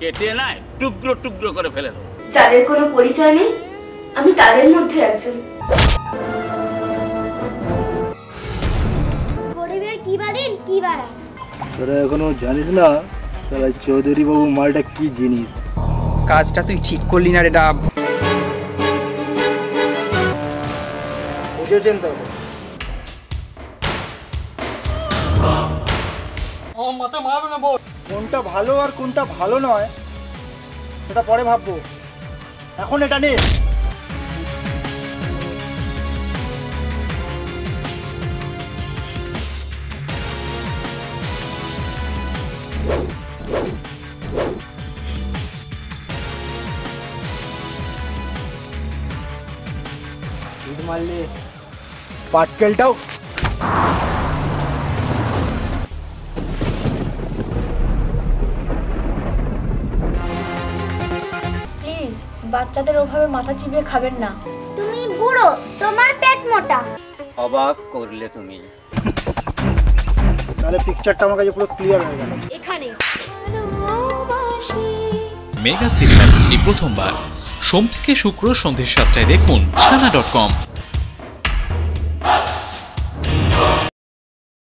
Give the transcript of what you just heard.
কেটে নাই টুকরো টুকরো করে ফেলে দেবো। যাদের কোনো পরিচয় নেই আমি তাদের মধ্যে একজন। গরিবের কি বাড়ির কি বাড়া? তোরা এখনও জানিস না তাহলে চৌধুরী বাবু মালটা কি জিনিস? কাজটা তুই ঠিক করলি না রে ডাব। বুঝেছেন তো? আমার মাথা মারবে না বল। কোনটা ভালো আর কোনটা ভালো নয় সেটা পরে ভাববো। এখন এটা নে। মারলে পাটকেলটাও। বাচ্চাদের ওভাবে মাথা চিবিয়ে খাবেন না। তুমি বুড়ো তোমার পেট মোটা। অবাক করলে তুমি। তাহলে পিকচারটা আমার কাছে পুরো ক্লিয়ার হয়ে গেল। এখানে। মেগা সিনেমা প্রথমবার সোম থেকে শুক্র সন্ধ্যে সাতটায় দেখুন ছানা ডট কম